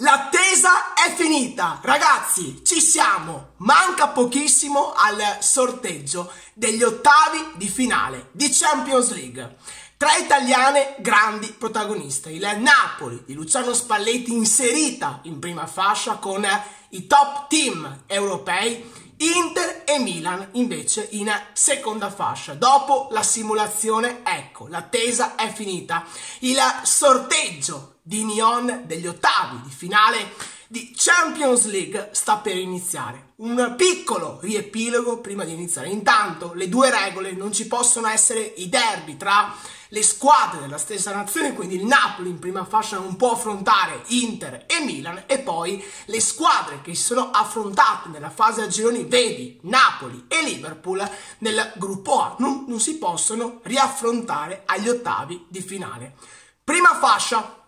L'attesa è finita, ragazzi, ci siamo, manca pochissimo al sorteggio degli ottavi di finale di Champions League. Tre italiane grandi protagoniste, il Napoli di Luciano Spalletti inserita in prima fascia con i top team europei, Inter e Milan invece in seconda fascia. Dopo la simulazione, ecco, l'attesa è finita. Il sorteggio di Nyon degli ottavi di finale di Champions League sta per iniziare. Un piccolo riepilogo prima di iniziare. Intanto le due regole non ci possono essere i derby tra le squadre della stessa nazione, quindi il Napoli in prima fascia non può affrontare Inter e Milan e poi le squadre che si sono affrontate nella fase a gironi, vedi Napoli e Liverpool nel gruppo A, non, non si possono riaffrontare agli ottavi di finale. Prima fascia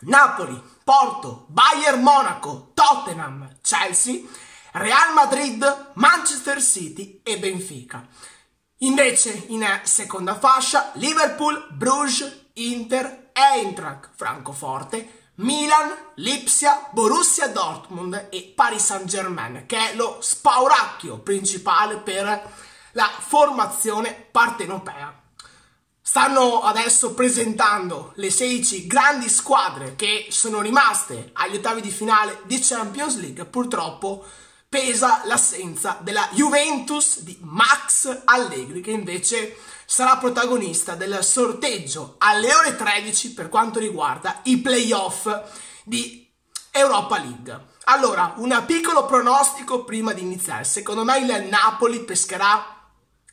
Napoli, Porto, Bayern Monaco, Tottenham, Chelsea, Real Madrid, Manchester City e Benfica. Invece in seconda fascia Liverpool, Bruges, Inter, Eintracht, Francoforte, Milan, Lipsia, Borussia Dortmund e Paris Saint-Germain, che è lo spauracchio principale per la formazione partenopea. Stanno adesso presentando le 16 grandi squadre che sono rimaste agli ottavi di finale di Champions League. Purtroppo pesa l'assenza della Juventus di Max Allegri che invece sarà protagonista del sorteggio alle ore 13 per quanto riguarda i playoff di Europa League. Allora, un piccolo pronostico prima di iniziare. Secondo me il Napoli pescherà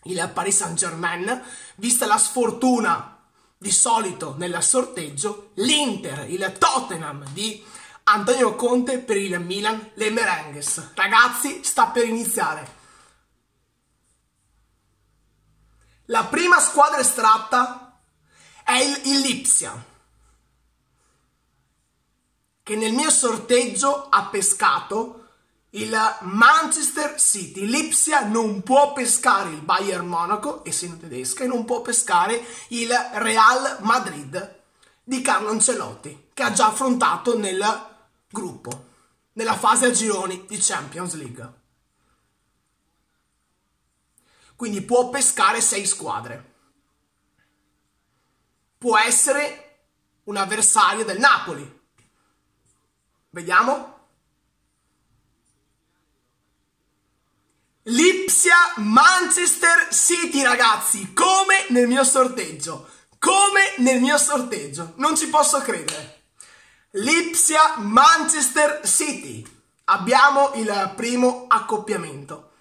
il Paris Saint-Germain, vista la sfortuna di solito nel sorteggio, l'Inter, il Tottenham di Antonio Conte per il Milan, le Merengues. Ragazzi, sta per iniziare. La prima squadra estratta è il, il Lipsia, che nel mio sorteggio ha pescato il Manchester City. Lipsia non può pescare il Bayern Monaco, essendo tedesca, e non può pescare il Real Madrid di Carlo Ancelotti, che ha già affrontato nel gruppo, nella fase a gironi di Champions League. Quindi può pescare sei squadre. Può essere un avversario del Napoli. Vediamo. Lipsia Manchester City, ragazzi, come nel mio sorteggio. Come nel mio sorteggio. Non ci posso credere. Lipsia Manchester City. Abbiamo il primo accoppiamento.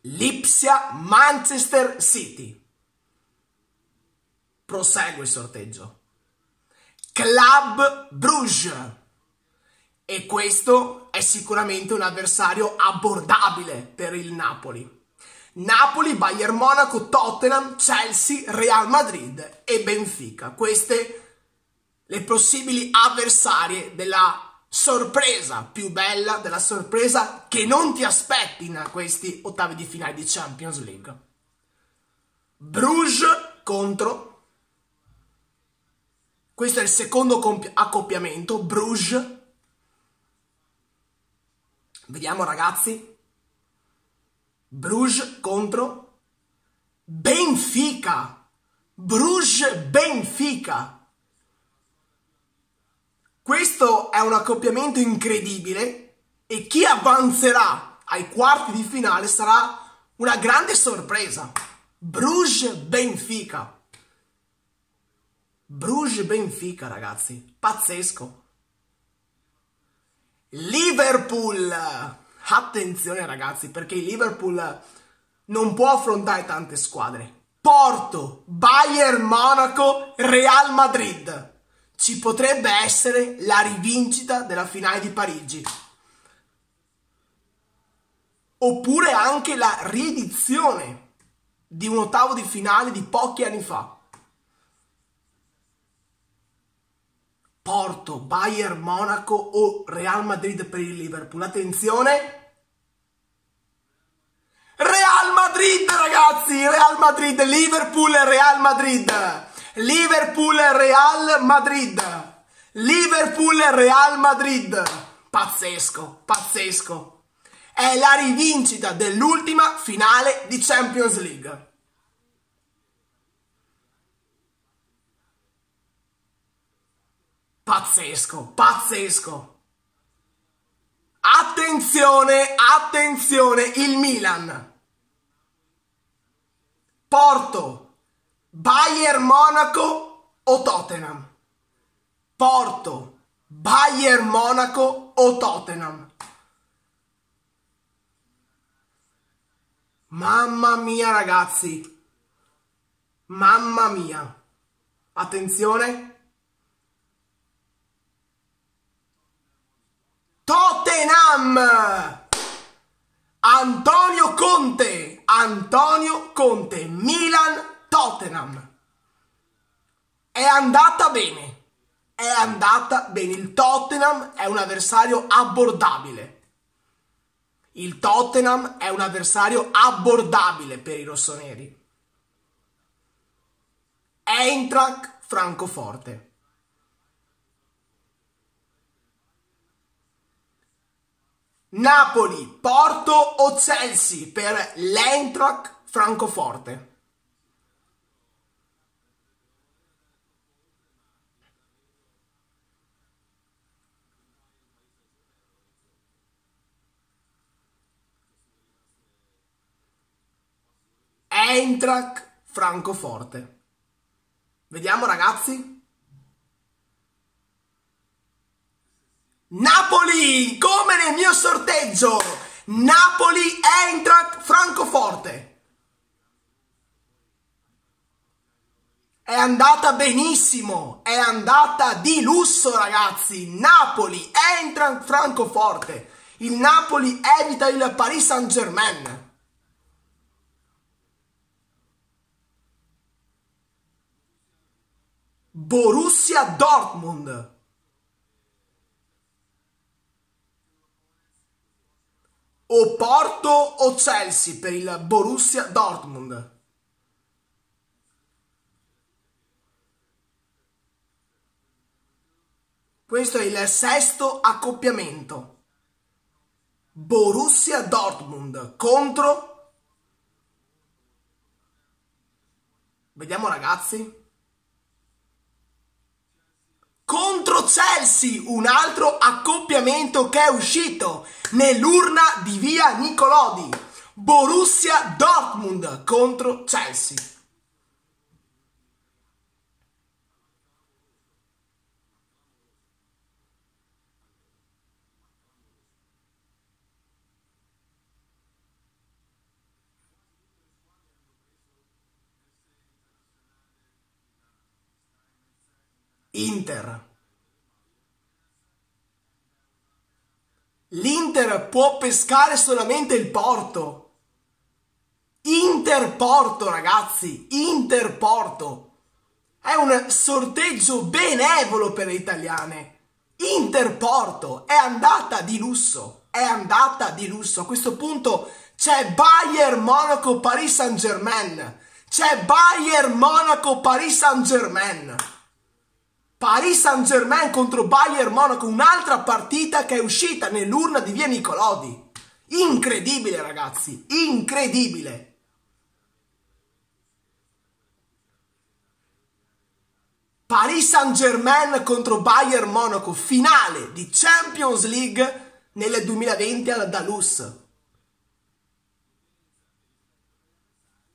Lipsia Manchester City. Prosegue il sorteggio. Club Bruges. E questo è sicuramente un avversario abbordabile per il Napoli. Napoli, Bayern Monaco, Tottenham, Chelsea, Real Madrid e Benfica. Queste le possibili avversarie della sorpresa più bella, della sorpresa che non ti aspetti in questi ottavi di finale di Champions League. Bruges contro. Questo è il secondo accoppiamento, Bruges Vediamo ragazzi. Bruges contro Benfica. Bruges Benfica. Questo è un accoppiamento incredibile e chi avanzerà ai quarti di finale sarà una grande sorpresa. Bruges Benfica. Bruges Benfica, ragazzi. Pazzesco. Liverpool! Attenzione ragazzi, perché il Liverpool non può affrontare tante squadre. Porto, Bayern Monaco, Real Madrid. Ci potrebbe essere la rivincita della finale di Parigi. Oppure anche la riedizione di un ottavo di finale di pochi anni fa. Porto, Bayern Monaco o Real Madrid per il Liverpool. Attenzione! Real Madrid, ragazzi! Real Madrid, Liverpool, Real Madrid. Liverpool, Real Madrid. Liverpool Real Madrid. Pazzesco, pazzesco. È la rivincita dell'ultima finale di Champions League. Pazzesco, pazzesco. Attenzione, attenzione, il Milan. Porto, Bayern Monaco o Tottenham? Porto, Bayern Monaco o Tottenham? Mamma mia ragazzi, mamma mia. Attenzione. Tottenham! Antonio Conte, Antonio Conte, Milan Tottenham. È andata bene, è andata bene. Il Tottenham è un avversario abbordabile. Il Tottenham è un avversario abbordabile per i rossoneri. Eintracht Francoforte. Napoli, Porto o Chelsea per l'Eintracht Francoforte. Eintracht Francoforte. Vediamo ragazzi. Napoli, come nel mio sorteggio. Napoli, Eintracht, Francoforte. È andata benissimo, è andata di lusso ragazzi. Napoli, Eintracht, Francoforte. Il Napoli evita il Paris Saint-Germain. Borussia Dortmund. O Porto o Chelsea per il Borussia Dortmund. Questo è il sesto accoppiamento. Borussia Dortmund contro... Vediamo ragazzi contro Chelsea, un altro accoppiamento che è uscito nell'urna di via Nicolodi. Borussia Dortmund contro Chelsea. Inter. L'Inter può pescare solamente il Porto. Inter-Porto, ragazzi, Inter-Porto. È un sorteggio benevolo per le italiane. Inter-Porto è andata di lusso, è andata di lusso. A questo punto c'è Bayern Monaco Paris Saint-Germain. C'è Bayern Monaco Paris Saint-Germain. Paris Saint-Germain contro Bayern Monaco, un'altra partita che è uscita nell'urna di via Nicolodi. Incredibile ragazzi, incredibile. Paris Saint-Germain contro Bayern Monaco, finale di Champions League nel 2020 alla Dalus.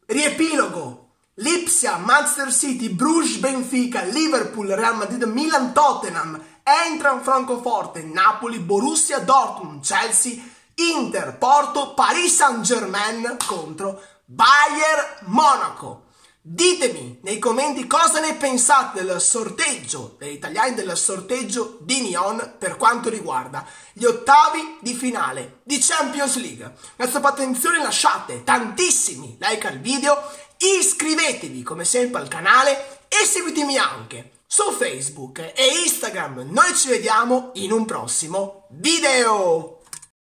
Riepilogo, Lipsia, Manchester City, Bruges, Benfica, Liverpool, Real Madrid, Milan, Tottenham, Eintracht Francoforte, Napoli, Borussia, Dortmund, Chelsea, Inter, Porto, Paris Saint-Germain contro Bayern Monaco. Ditemi nei commenti cosa ne pensate del sorteggio degli italiani del sorteggio di Nyon per quanto riguarda gli ottavi di finale di Champions League. Grazie per attenzione, lasciate tantissimi like al video Iscrivetevi come sempre al canale e seguitemi anche su Facebook e Instagram. Noi ci vediamo in un prossimo video.